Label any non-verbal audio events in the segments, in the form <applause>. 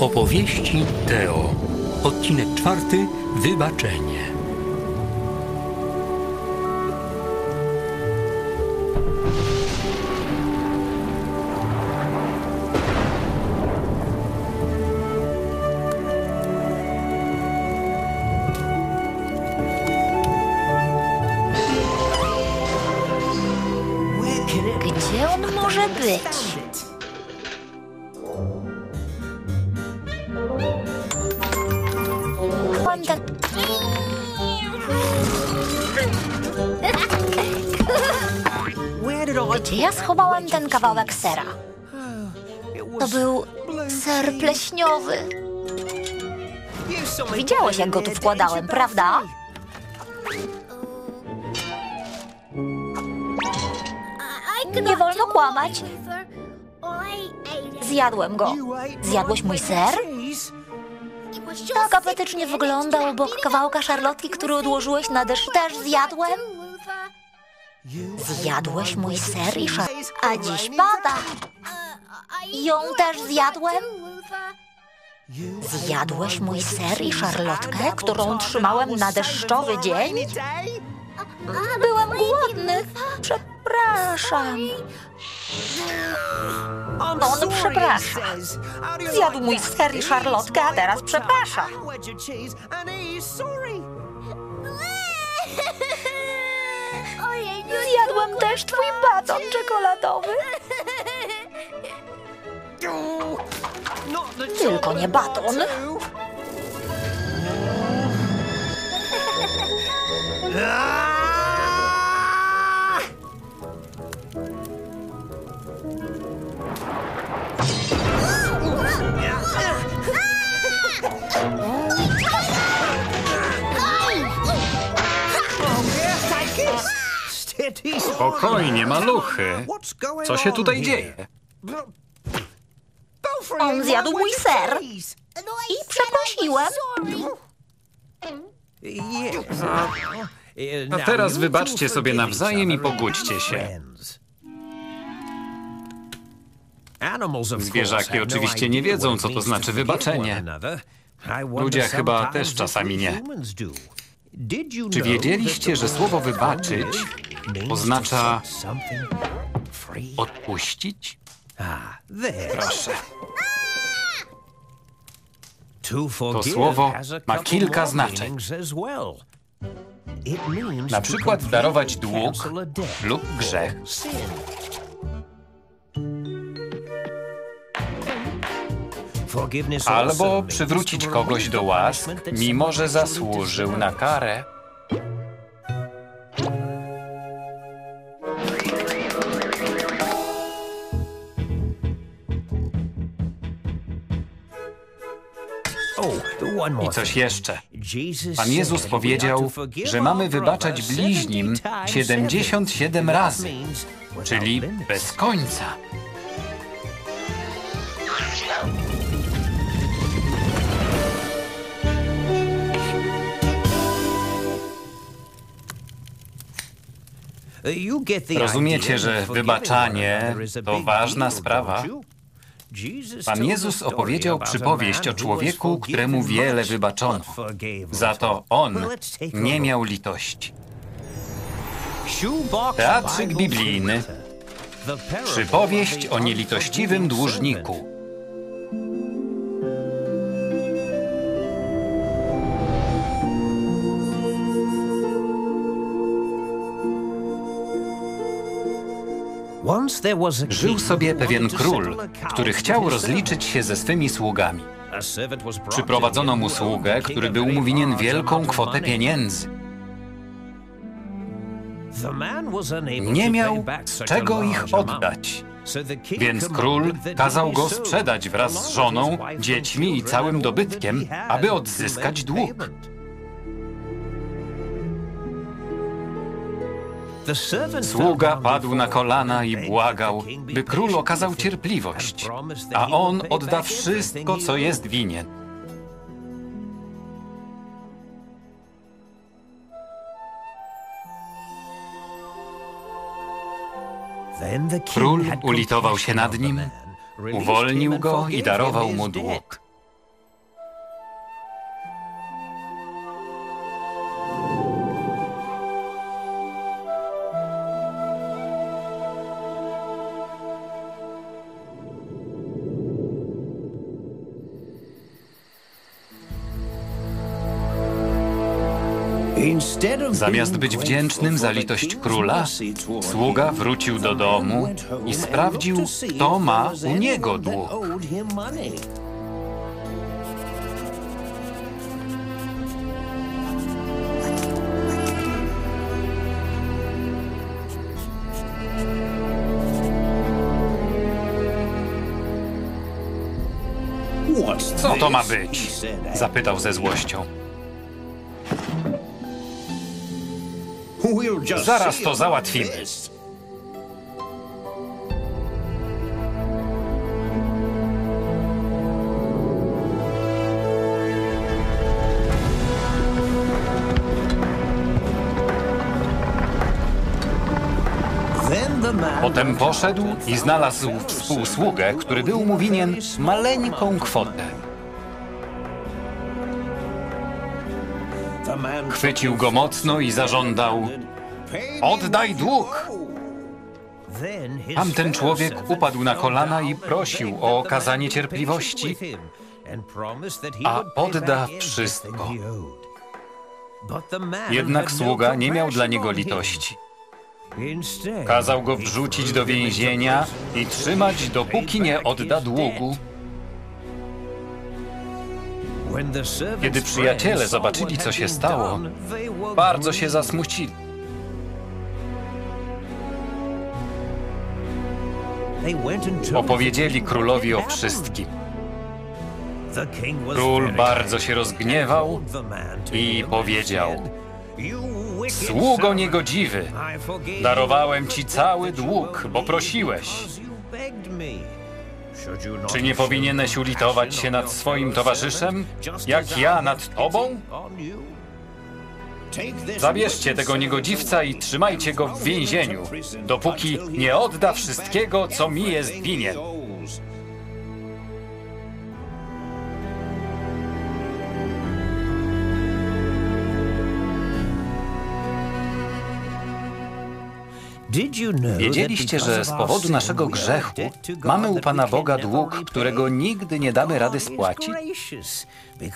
Opowieści Teo. Odcinek czwarty. Wybaczenie. Gdzie on może być? Gdzie ja schowałam ten kawałek sera? To był ser pleśniowy. Widziałeś, jak go tu wkładałem, prawda? Nie wolno kłamać. Zjadłem go. Zjadłeś mój ser? Tak apetycznie wyglądał obok kawałka szarlotki, który odłożyłeś na deszcz. Też zjadłem? Zjadłeś mój ser i szar... A dziś pada. Ją też zjadłem? Zjadłeś mój ser i szarlotkę, którą trzymałem na deszczowy dzień? Byłem głodny. Przepraszam. On przeprasza. Zjadł mój ser i szarlotkę, a teraz przeprasza. <laughs> Zjadłem też twój baton czekoladowy. Tylko nie baton. <laughs> Spokojnie, maluchy. Co się tutaj dzieje? On zjadł mój ser. I przeprosiłem. A teraz wybaczcie sobie nawzajem i pogódźcie się. Zwierzaki oczywiście nie wiedzą, co to znaczy wybaczenie. Ludzie chyba też czasami nie. Czy wiedzieliście, że słowo wybaczyć oznacza odpuścić? Proszę. To słowo ma kilka znaczeń. Na przykład darować dług lub grzech, albo przywrócić kogoś do łask, mimo że zasłużył na karę. I coś jeszcze. Pan Jezus powiedział, że mamy wybaczać bliźnim 77 razy, czyli bez końca. Rozumiecie, że wybaczanie to ważna sprawa? Pan Jezus opowiedział przypowieść o człowieku, któremu wiele wybaczono. Za to on nie miał litości. Teatrzyk biblijny. Przypowieść o nielitościwym dłużniku. Żył sobie pewien król, który chciał rozliczyć się ze swymi sługami. Przyprowadzono mu sługę, który był mu winien wielką kwotę pieniędzy. Nie miał z czego ich oddać. Więc król kazał go sprzedać wraz z żoną, dziećmi i całym dobytkiem, aby odzyskać dług. Sługa padł na kolana i błagał, by król okazał cierpliwość, a on odda wszystko, co jest winien. Król ulitował się nad nim, uwolnił go i darował mu dług. Zamiast być wdzięcznym za litość króla, sługa wrócił do domu i sprawdził, kto ma u niego dług. Co to ma być? Zapytał ze złością. Zaraz to załatwimy. Potem poszedł i znalazł współsługę, który był mu winien maleńką kwotę. Chwycił go mocno i zażądał: Oddaj dług! Tamten człowiek upadł na kolana i prosił o okazanie cierpliwości, a odda wszystko. Jednak sługa nie miał dla niego litości. Kazał go wrzucić do więzienia i trzymać, dopóki nie odda długu. Kiedy przyjaciele zobaczyli, co się stało, Bardzo się zasmucili. Opowiedzieli królowi o wszystkim. Król bardzo się rozgniewał i powiedział: Sługo niegodziwy, darowałem ci cały dług, bo prosiłeś. Czy nie powinieneś ulitować się nad swoim towarzyszem, jak ja nad tobą? Zabierzcie tego niegodziwca i trzymajcie go w więzieniu, dopóki nie odda wszystkiego, co mi jest winien. Wiedzieliście, że z powodu naszego grzechu mamy u Pana Boga dług, którego nigdy nie damy rady spłacić?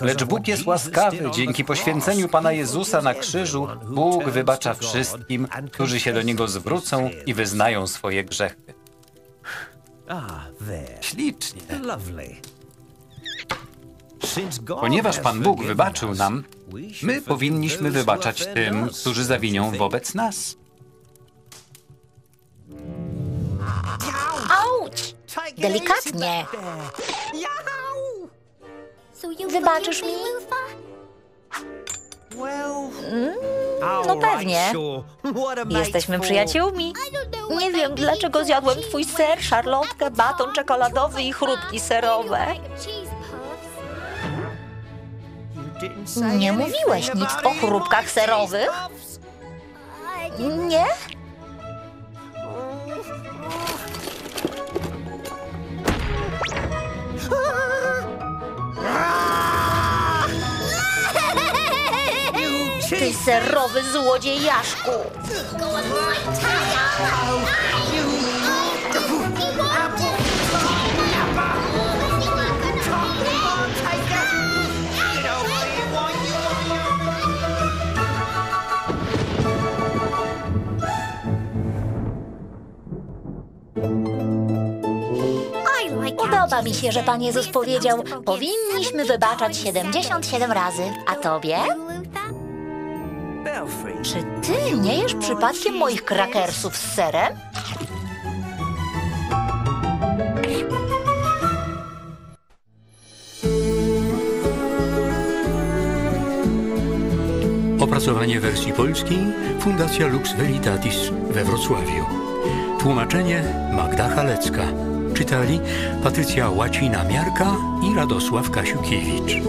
Lecz Bóg jest łaskawy. Dzięki poświęceniu Pana Jezusa na krzyżu Bóg wybacza wszystkim, którzy się do Niego zwrócą i wyznają swoje grzechy. Ślicznie. Ponieważ Pan Bóg wybaczył nam, my powinniśmy wybaczać tym, którzy zawinią wobec nas. Auć! Delikatnie. Wybaczysz mi? No pewnie. Jesteśmy przyjaciółmi. Nie wiem, dlaczego zjadłem twój ser, szarlotkę, baton czekoladowy i chrupki serowe. Nie mówiłeś nic o chrupkach serowych? Nie? Ty serowy złodziejaszku! Podoba mi się, że Pan Jezus powiedział, powinniśmy wybaczać 77 razy. A tobie? Czy ty nie jesz przypadkiem moich krakersów z serem? Opracowanie wersji polskiej Fundacja Lux Veritatis we Wrocławiu. Tłumaczenie Magda Halecka. Czytali Patrycja Łacina-Miarka i Radosław Kasiukiewicz.